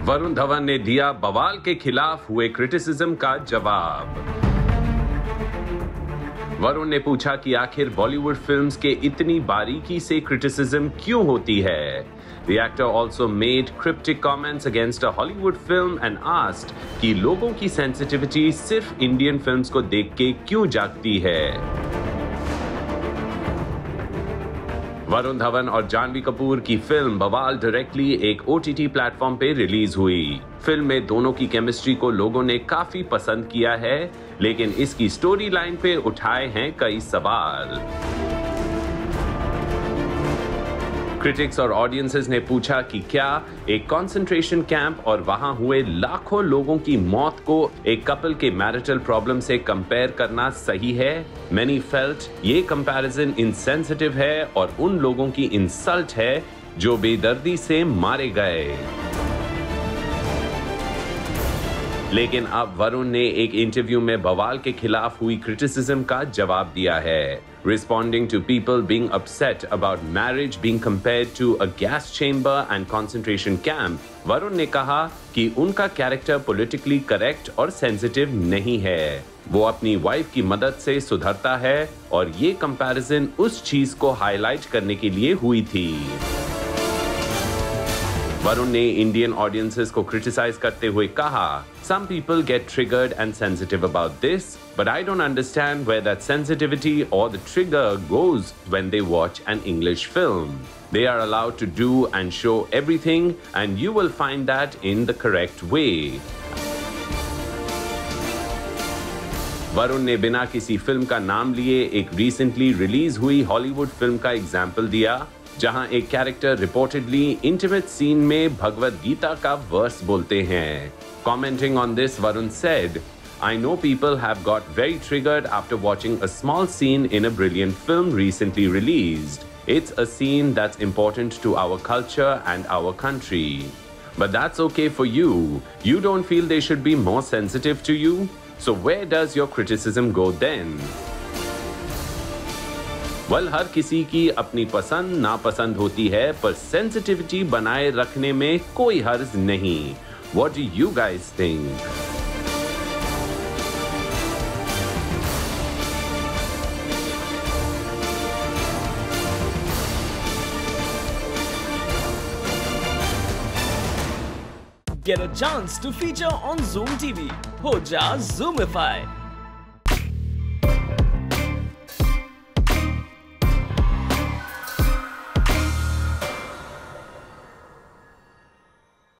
वरुण धवन ने दिया बवाल के खिलाफ हुए क्रिटिसिज्म का जवाब। वरुण ने पूछा कि आखिर बॉलीवुड फिल्म्स के इतनी बारीकी से क्रिटिसिज्म क्यों होती है? The actor also made cryptic comments against a Hollywood film and asked कि लोगों की सेंसिटिविटी सिर्फ़ इंडियन फिल्म्स को देख के क्यों जागती है? वरुण धवन और जानवी कपूर की फ़िल्म बवाल डायरेक्टली एक ओ ओटीटी प्लेटफॉर्म पे रिलीज़ हुई। फ़िल्म में दोनों की केमिस्ट्री को लोगों ने काफ़ी पसंद किया है, लेकिन इसकी स्टोरी लाइन पे उठाए हैं कई सवाल। क्रिटिक्स और ऑडियंसेस ने पूछा कि क्या एक कंसंट्रेशन कैंप और वहाँ हुए लाखों लोगों की मौत को एक कपल के मैरिटल प्रॉब्लम से कंपेयर करना सही है? मैनी फेल्ट ये कंपैरिजन इनसेंसिटिव है और उन लोगों की इंसल्ट है जो बेदर्दी से मारे गए। लेकिन अब वरुण ने एक इंटरव्यू में बवाल के खिलाफ हुई क्रिटिसिज्म का जवाब दिया है। Responding to people being upset about marriage being compared to a gas chamber and concentration camp, Varun ने कहा कि उनका कैरेक्टर पॉलिटिकली करेक्ट और सेंसिटिव नहीं है। वो अपनी वाइफ की मदद से सुधरता है और ये कंपैरिजन उस चीज़ को हाईलाइट करने के लिए हुई थी। वरुण ने इंडियन ऑडियंसेस को क्रिटिसाइज करते हुए कहा some people get triggered and sensitive about this but I don't understand where that sensitivity और the trigger goes when they watch an English film They are allowed to do and show everything, and you will find that in the correct way. Varun ने बिना किसी फ़िल्म का नाम लिए एक recently release हुई हॉलीवुड फ़िल्म का एग्ज़ाम्पल दिया जहाँ एक कैरेक्टर रिपोर्टेडली इंटीमेट सीन में भगवत गीता का वर्स बोलते हैं commenting on this Varun said I know people have got very triggered after watching a small scene in a brilliant film recently released. It's a scene that's important to our culture and our country. But that's okay for you. You don't feel they should be more sensitive to you? So where does your criticism go then? वल हर किसी की अपनी पसंद नापसंद होती है, पर सेंसिटिविटी बनाए रखने में कोई हर्ज नहीं what do you guys think Get a chance to feature on Zoom TV. Ho ja Zoomify.